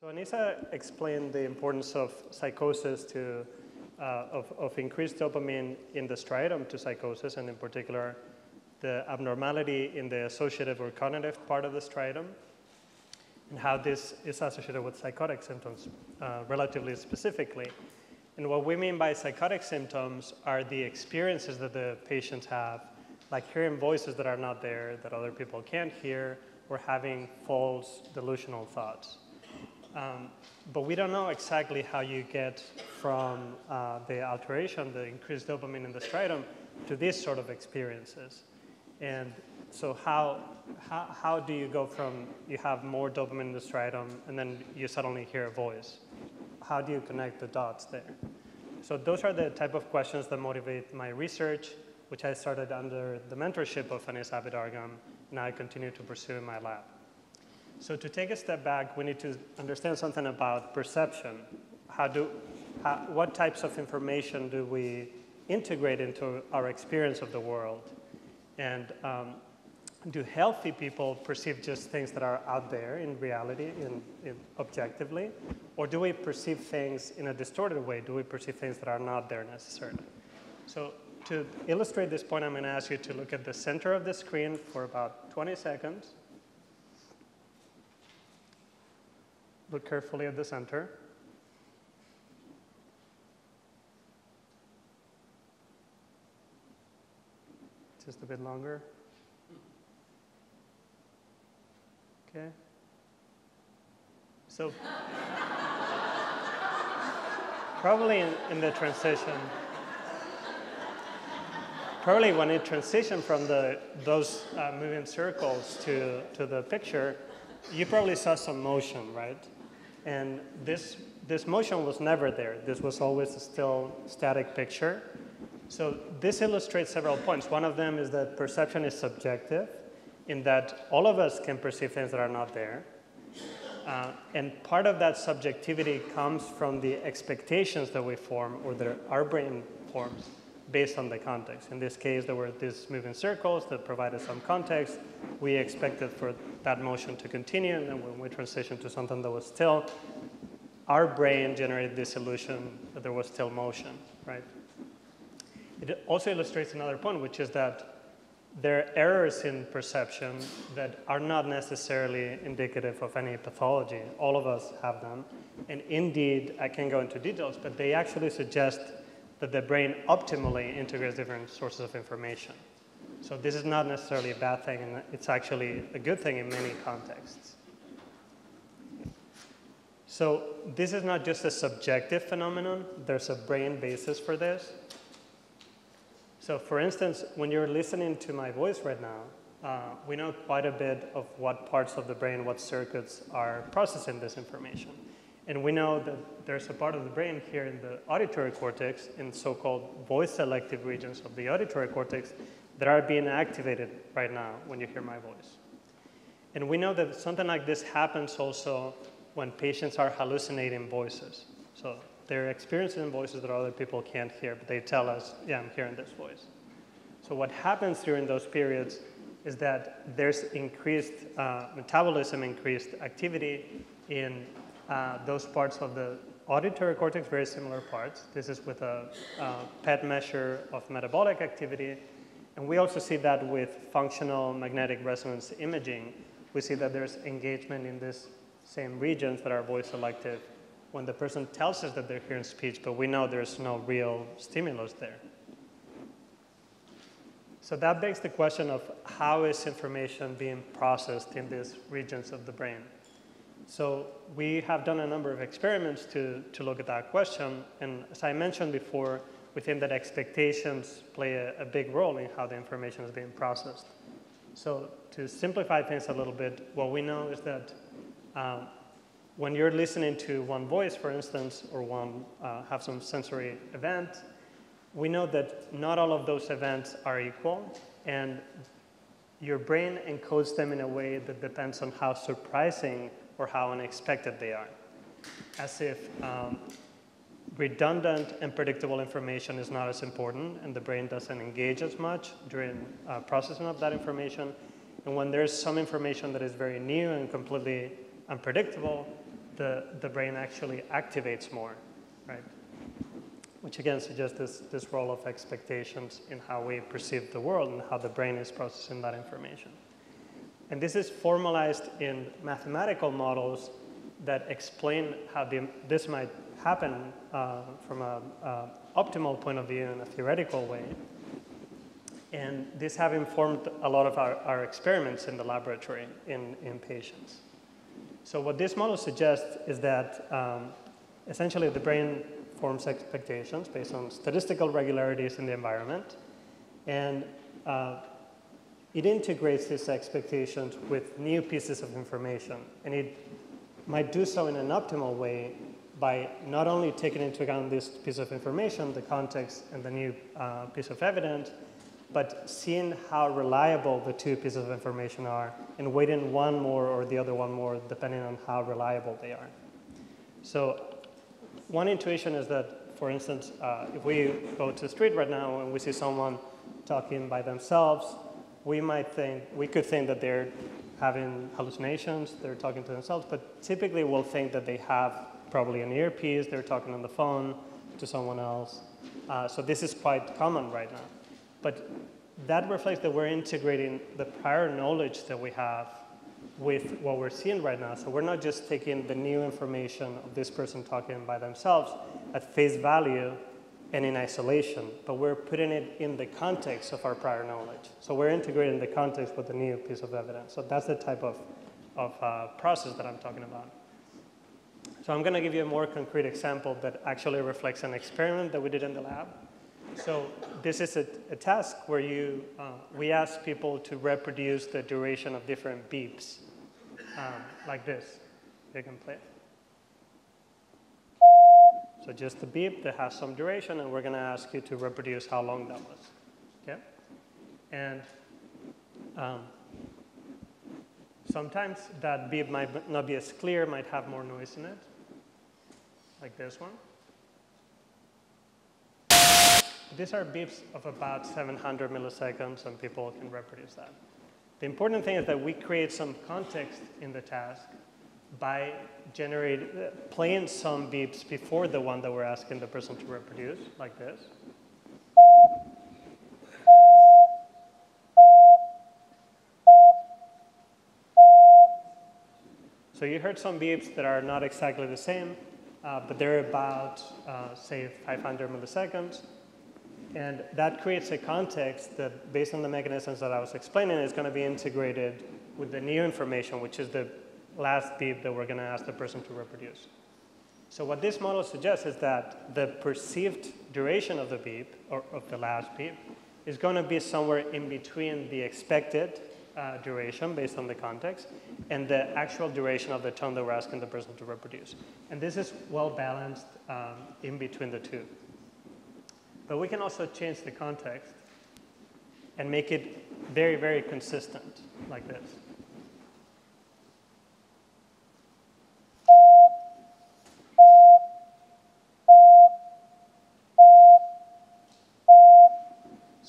So Anissa explained the importance of psychosis to, uh, of, of increased dopamine in the striatum to psychosis, and in particular, the abnormality in the associative or cognitive part of the striatum, and how this is associated with psychotic symptoms uh, relatively specifically. And what we mean by psychotic symptoms are the experiences that the patients have, like hearing voices that are not there, that other people can't hear, or having false delusional thoughts. Um, but we don't know exactly how you get from uh, the alteration, the increased dopamine in the striatum, to these sort of experiences. And so how, how, how do you go from you have more dopamine in the striatum and then you suddenly hear a voice? How do you connect the dots there? So those are the type of questions that motivate my research, which I started under the mentorship of Anissa Abi-Dargham, and I continue to pursue in my lab. So to take a step back, we need to understand something about perception. How do, how, what types of information do we integrate into our experience of the world? And um, do healthy people perceive just things that are out there in reality, in, in objectively? Or do we perceive things in a distorted way? Do we perceive things that are not there necessarily? So to illustrate this point, I'm going to ask you to look at the center of the screen for about 20 seconds. Look carefully at the center. Just a bit longer. Okay. So probably in, in the transition, probably when it transitioned from the, those uh, moving circles to, to the picture, you probably saw some motion, right? And this, this motion was never there. This was always a still static picture. So this illustrates several points. One of them is that perception is subjective in that all of us can perceive things that are not there. Uh, and part of that subjectivity comes from the expectations that we form or that our brain forms based on the context. In this case, there were these moving circles that provided some context. We expected for that motion to continue, and then when we transitioned to something that was still, our brain generated this illusion that there was still motion, right? It also illustrates another point, which is that there are errors in perception that are not necessarily indicative of any pathology. All of us have them. And indeed, I can go into details, but they actually suggest that the brain optimally integrates different sources of information. So this is not necessarily a bad thing, and it's actually a good thing in many contexts. So this is not just a subjective phenomenon. There's a brain basis for this. So for instance, when you're listening to my voice right now, uh, we know quite a bit of what parts of the brain, what circuits are processing this information. And we know that there's a part of the brain here in the auditory cortex, in so-called voice selective regions of the auditory cortex, that are being activated right now when you hear my voice. And we know that something like this happens also when patients are hallucinating voices. So they're experiencing voices that other people can't hear, but they tell us, yeah, I'm hearing this voice. So what happens during those periods is that there's increased uh, metabolism, increased activity in uh, those parts of the auditory cortex, very similar parts. This is with a, a PET measure of metabolic activity. And we also see that with functional magnetic resonance imaging. We see that there's engagement in these same regions that are voice selective when the person tells us that they're hearing speech, but we know there's no real stimulus there. So that begs the question of how is information being processed in these regions of the brain? So we have done a number of experiments to, to look at that question. And as I mentioned before, we think that expectations play a, a big role in how the information is being processed. So to simplify things a little bit, what we know is that um, when you're listening to one voice, for instance, or one uh, have some sensory event, we know that not all of those events are equal, and your brain encodes them in a way that depends on how surprising or how unexpected they are. As if um, redundant and predictable information is not as important and the brain doesn't engage as much during uh, processing of that information. And when there's some information that is very new and completely unpredictable, the, the brain actually activates more, right? Which again suggests this, this role of expectations in how we perceive the world and how the brain is processing that information. And this is formalized in mathematical models that explain how the, this might happen uh, from an optimal point of view in a theoretical way. And this have informed a lot of our, our experiments in the laboratory in, in patients. So what this model suggests is that um, essentially the brain forms expectations based on statistical regularities in the environment, and uh, it integrates these expectations with new pieces of information, and it might do so in an optimal way by not only taking into account this piece of information, the context, and the new uh, piece of evidence, but seeing how reliable the two pieces of information are and weighting one more or the other one more depending on how reliable they are. So one intuition is that, for instance, uh, if we go to the street right now and we see someone talking by themselves, we might think, we could think that they're having hallucinations, they're talking to themselves, but typically we'll think that they have probably an earpiece, they're talking on the phone to someone else. Uh, so this is quite common right now. But that reflects that we're integrating the prior knowledge that we have with what we're seeing right now. So we're not just taking the new information of this person talking by themselves at face value and in isolation, but we're putting it in the context of our prior knowledge. So we're integrating the context with the new piece of evidence. So that's the type of, of uh, process that I'm talking about. So I'm going to give you a more concrete example that actually reflects an experiment that we did in the lab. So this is a, a task where you, uh, we ask people to reproduce the duration of different beeps, um, like this. You can play. So just a beep that has some duration, and we're going to ask you to reproduce how long that was. Okay? And um, sometimes that beep might not be as clear, might have more noise in it, like this one. These are beeps of about 700 milliseconds, and people can reproduce that. The important thing is that we create some context in the task by generate, playing some beeps before the one that we're asking the person to reproduce, like this. So you heard some beeps that are not exactly the same, uh, but they're about, uh, say, 500 milliseconds. And that creates a context that, based on the mechanisms that I was explaining, is going to be integrated with the new information, which is the last beep that we're going to ask the person to reproduce. So what this model suggests is that the perceived duration of the beep, or of the last beep, is going to be somewhere in between the expected uh, duration based on the context and the actual duration of the tone that we're asking the person to reproduce. And this is well balanced um, in between the two. But we can also change the context and make it very, very consistent, like this.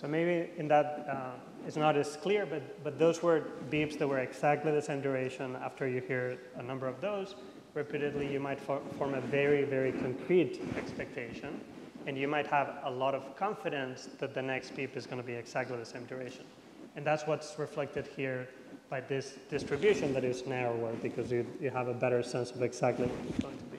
So maybe in that, uh, it's not as clear, but, but those were beeps that were exactly the same duration. After you hear a number of those repeatedly, you might for form a very, very concrete expectation and you might have a lot of confidence that the next beep is going to be exactly the same duration. And that's what's reflected here by this distribution that is narrower because you, you have a better sense of exactly what it's going to be.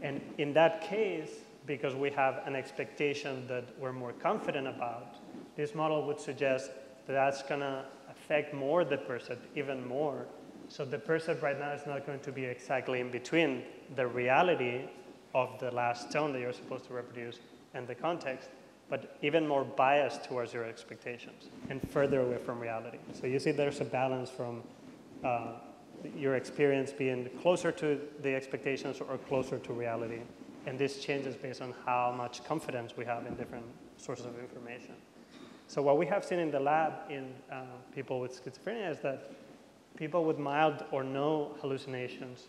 And in that case, because we have an expectation that we're more confident about, this model would suggest that that's going to affect more the percept, even more. So the percept right now is not going to be exactly in between the reality of the last tone that you're supposed to reproduce and the context, but even more biased towards your expectations and further away from reality. So you see there's a balance from uh, your experience being closer to the expectations or closer to reality. And this changes based on how much confidence we have in different sources of information. So what we have seen in the lab in uh, people with schizophrenia is that people with mild or no hallucinations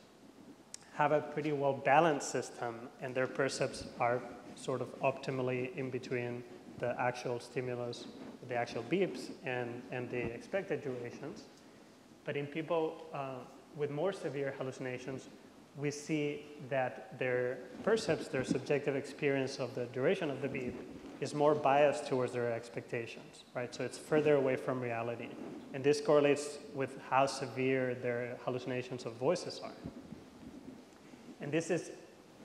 have a pretty well balanced system and their percepts are sort of optimally in between the actual stimulus, the actual beeps, and, and the expected durations. But in people uh, with more severe hallucinations, we see that their percepts, their subjective experience of the duration of the beep is more biased towards their expectations, right? So it's further away from reality. And this correlates with how severe their hallucinations of voices are. And this is,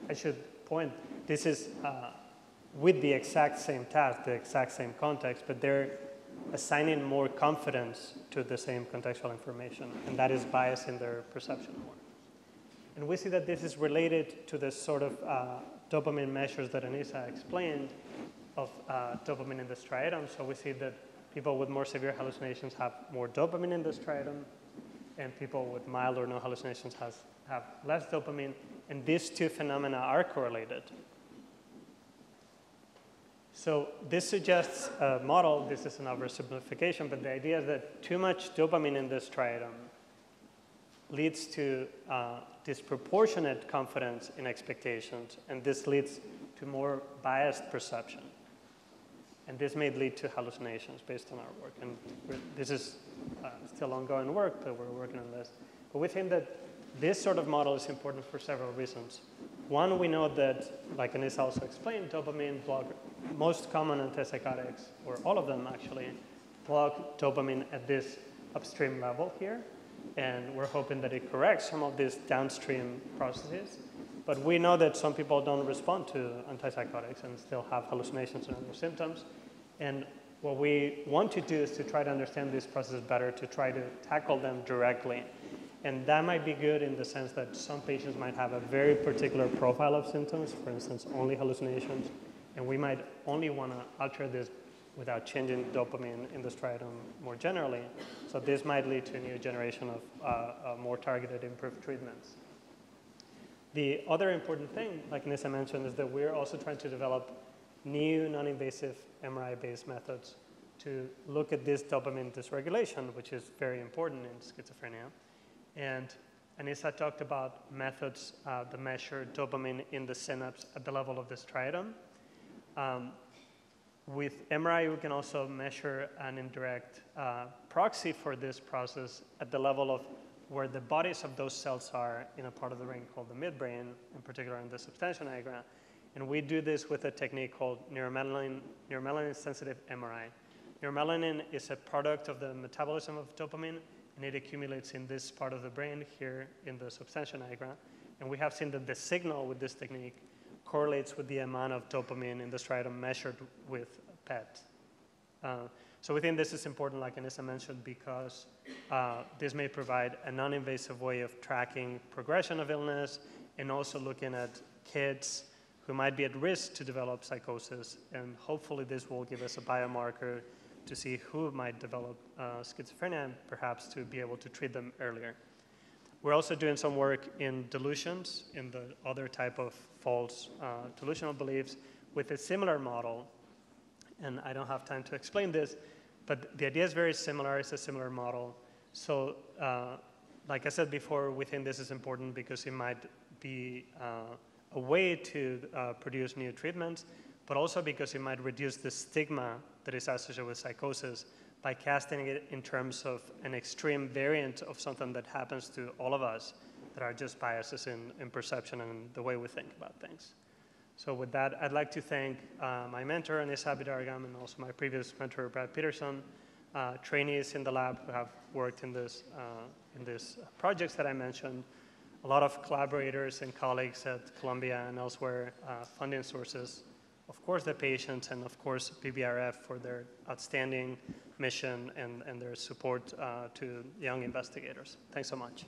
I should point, this is uh, with the exact same task, the exact same context, but they're assigning more confidence to the same contextual information, and that is bias in their perception more. And we see that this is related to the sort of uh, dopamine measures that Anissa explained of uh, dopamine in the striatum. So we see that people with more severe hallucinations have more dopamine in the striatum, and people with mild or no hallucinations has, have less dopamine. And these two phenomena are correlated. So this suggests a model, this is an oversimplification, but the idea is that too much dopamine in the striatum leads to uh, disproportionate confidence in expectations, and this leads to more biased perception. And this may lead to hallucinations based on our work. And this is uh, still ongoing work, but we're working on this. But we think that this sort of model is important for several reasons. One, we know that, like Anissa also explained, dopamine block, most common antipsychotics, or all of them actually, block dopamine at this upstream level here. And we're hoping that it corrects some of these downstream processes. But we know that some people don't respond to antipsychotics and still have hallucinations and other symptoms. And what we want to do is to try to understand these processes better, to try to tackle them directly. And that might be good in the sense that some patients might have a very particular profile of symptoms, for instance, only hallucinations, and we might only want to alter this without changing dopamine in the striatum more generally. So this might lead to a new generation of uh, uh, more targeted improved treatments. The other important thing, like Nissa mentioned, is that we're also trying to develop new non-invasive MRI-based methods to look at this dopamine dysregulation, which is very important in schizophrenia. And Anissa talked about methods uh, that measure dopamine in the synapse at the level of the striatum. Um, with MRI, we can also measure an indirect uh, proxy for this process at the level of where the bodies of those cells are in a part of the brain called the midbrain, in particular in the substantia nigra. And we do this with a technique called neuromelanin, neuromelanin sensitive MRI. Neuromelanin is a product of the metabolism of dopamine, and it accumulates in this part of the brain here in the substantia nigra. And we have seen that the signal with this technique correlates with the amount of dopamine in the striatum measured with PET. Uh, so we think this is important, like Anissa mentioned, because uh, this may provide a non-invasive way of tracking progression of illness and also looking at kids who might be at risk to develop psychosis. And hopefully this will give us a biomarker to see who might develop uh, schizophrenia and perhaps to be able to treat them earlier. We're also doing some work in delusions, in the other type of false uh, delusional beliefs, with a similar model. And I don't have time to explain this, but the idea is very similar. It's a similar model. So, uh, like I said before, we think this is important because it might be uh, a way to uh, produce new treatments, but also because it might reduce the stigma that is associated with psychosis by casting it in terms of an extreme variant of something that happens to all of us that are just biases in, in perception and the way we think about things. So with that, I'd like to thank uh, my mentor, Anissa Abi-Dargham, and also my previous mentor, Brad Peterson, uh, trainees in the lab who have worked in this, uh, in these projects that I mentioned, a lot of collaborators and colleagues at Columbia and elsewhere, uh, funding sources, of course the patients, and of course BBRF for their outstanding mission and, and their support uh, to young investigators. Thanks so much.